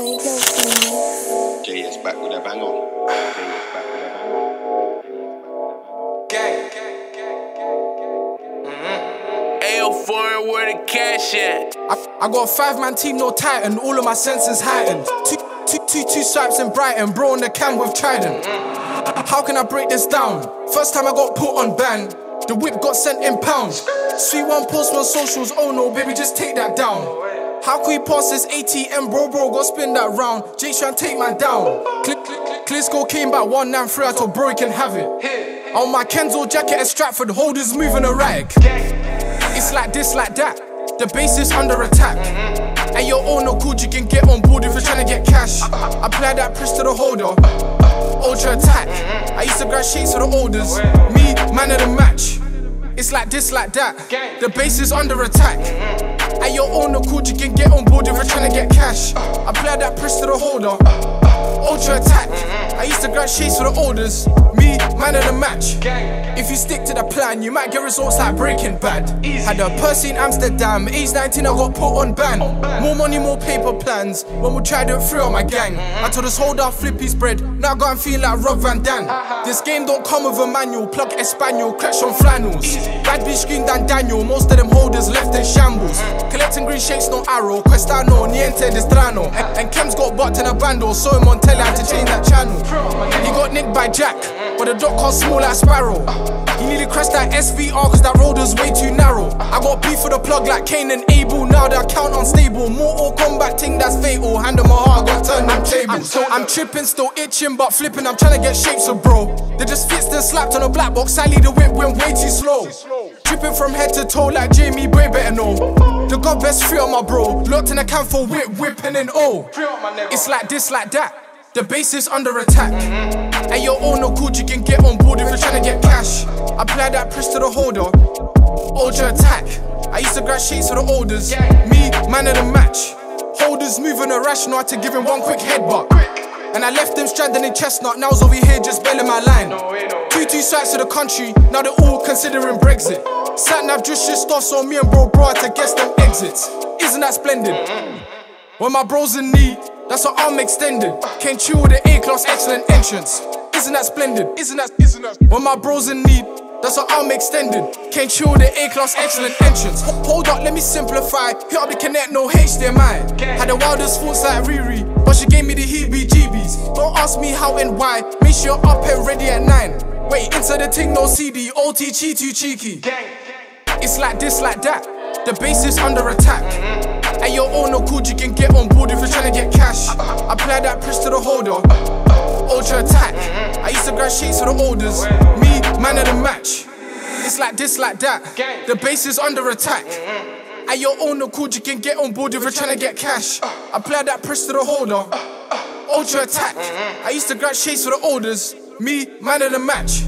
Fuego Phoenix. JS back with a bang on. JS back with a bang on. Gang. Mm-hmm. Ayo, foreign, where the cash at? I, I got a five man team, no titan, all of my senses heightened. Two, two, two, two stripes in Brighton, bro on the cam with Trident. How can I break this down? First time I got put on ban, the whip got sent in pounds. Sweet one post on socials, oh no, baby, just take that down. How can we pass this ATM, bro, bro, go spin that round? Jake trying take man down. Click, click, click, clear came back 1 9 3, I told bro, he can have it. On my Kenzo jacket at Stratford, holders moving a rag. It's like this, like that. The base is under attack. And your owner oh, called, you can get on board if you're trying to get cash. I Apply that press to the holder. Ultra attack. I used to grab shakes for the orders. Me, man of the match. It's like this, like that. The base is under attack. And your owner called, you can get on board if you're trying to get cash. I apply that press to the holder. Ultra attack. I used to grab shakes for the orders. Me, man of the match. If you stick to the plan, you might get results like Breaking Bad. Had a Percy in Amsterdam, age 19, I got put on ban. More money, more paper plans. When we tried it through on my gang, I told us hold our flippy spread. Now I got and feel like Rob Van Dam. This game don't come with a manual. Plug Espanol, crash on flannels. Bad bitch screen than Daniel. Most of them holders left in shambles. Shakes, no arrow. Questano, niente destrano. And, and Kem's got bucked in a bando. So him on telly, had to change that channel. He got nicked by Jack, but the dot cost small like Sparrow. He nearly crashed that SVR cause that road was way too narrow. I got beef for the plug like Kane and Abel. Now the count unstable. Mortal Kombat thing that's fatal. Hand on my heart, I got turn them tables. So I'm tripping, still itching, but flipping. I'm trying to get shapes of bro. They just fits then slapped on a black box. Sally the whip went way too slow. Tripping from head to toe like Jamie Boy better know. The god best free on my bro. Locked in a can for whip, whipping and oh. It's like this, like that. The base is under attack. Mm-hmm. And your oh, no good. you can get on board if you're trying to get cash. I Apply that press to the holder. Ultra attack. I used to grab shakes for the orders. Me, man of the match. Holders moving irrational, I had to give him one quick headbutt. And I left them stranded in chestnut, now was over here just bailing my line. Two two sides to the country, now they're all considering Brexit. Sat nav just just off, so me and bro bro had to guess them exits. Isn't that splendid? When my bros in need, that's what arm extended. Came chill with the A class, excellent entrance. Isn't that splendid? Isn't that, isn't that? When my bros in need, that's what arm extended. Came with the A class, excellent entrance. Hold up, let me simplify. Hit up the connect, no HDMI. Had the wildest thoughts like Riri, but she gave me the heebie jeebies. Don't ask me how and why. Make sure you're up and ready at nine. Wait, into the ting, no CD. OT, too cheeky. It's like this, like that. The base is under attack. And your owner called, you can get on board if you're trying to get cash. Apply that press to the holder. Ultra attack. I used to grab shakes for the orders. Me, man of the match. It's like this, like that. The base is under attack. Mm-hmm. And your own called, you can get on board if you're trying to get cash. I Apply that press to the holder. Ultra attack. Mm-hmm. I used to grab shakes for the orders. Me, man of the match.